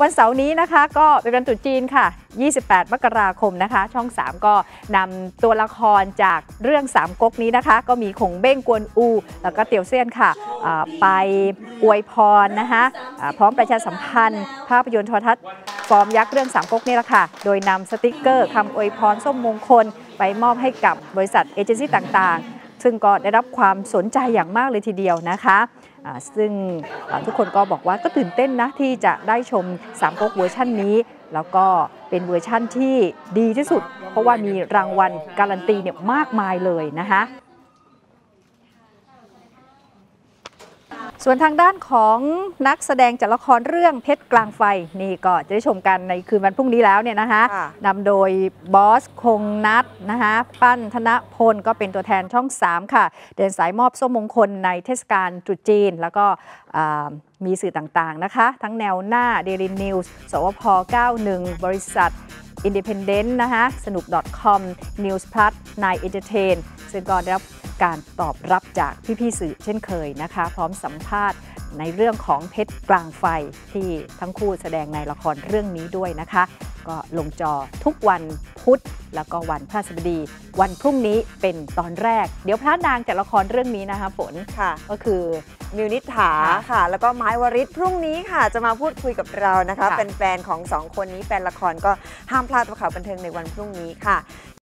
วันเสาร์นี้นะคะก็เป็นวันตรุษจีนค่ะ 28 มกราคมนะคะ ช่อง 3 ก็นำตัวละครจากเรื่องสามก๊กนี้นะคะ ก็มีขงเบ้งกวนอู แล้วก็เตียวเซียนค่ะ ไปอวยพรนะคะพร้อมประชาสัมพันธ์ ภาพยนตร์โทรทัศน์ฟอร์มยักษ์เรื่องสามก๊กนี่แหละค่ะ โดยนำสติกเกอร์คำอวยพรส้มมงคล ไปมอบให้กับบริษัทเอเจนซี่ต่างๆ ซึ่งก็ได้รับความสนใจอย่างมากเลยทีเดียวนะคะซึ่งทุกคนก็บอกว่าก็ตื่นเต้นนะที่จะได้ชมสามก๊กเวอร์ชั่นนี้ แล้วก็เป็นเวอร์ชั่นที่ดีที่สุด เพราะว่ามีรางวัลการันตีเนี่ยมากมายเลยนะคะ ส่วนทางด้านของนักแสดงจากละครเรื่องเพชรกลางไฟนี่ก็จะได้ชมกันในคืนวันพรุ่งนี้แล้วเนี่ยนะคะค่ะนำโดยบอสคงนัทนะคะปั้นธนพลก็เป็นตัวแทนช่อง 3 ค่ะ เดินสายมอบส้มมงคลในเทศกาลตรุษจีน แล้วก็อ่ามีสื่อต่างๆนะคะ ทั้งแนวหน้า Daily News สวพ 91 บริษัท Independent นะคะสนุก .com News Plus นาย Entertain ซึ่งก็ได้รับ การตอบรับจากพี่ๆสื่อเช่นเคยนะคะ พร้อมสัมภาษณ์ในเรื่องของเพชรกลางไฟที่ทั้งคู่แสดงในละครเรื่องนี้ด้วยนะคะ ก็ลงจอทุกวันพุธแล้วก็วันพฤหัสบดี วันพรุ่งนี้เป็นตอนแรก เดี๋ยวพระนางจากละครเรื่องนี้นะคะฝนค่ะ ก็คือมิวนิษฐาค่ะค่ะแล้วก็ไม้วริศพรุ่งนี้ค่ะ จะมาพูดคุยกับเรานะคะค่ะเป็นแฟนของสองคนนี้แฟนละครก็ห้ามพลาดตัวข่าวบันเทิงในวันพรุ่งนี้ค่ะ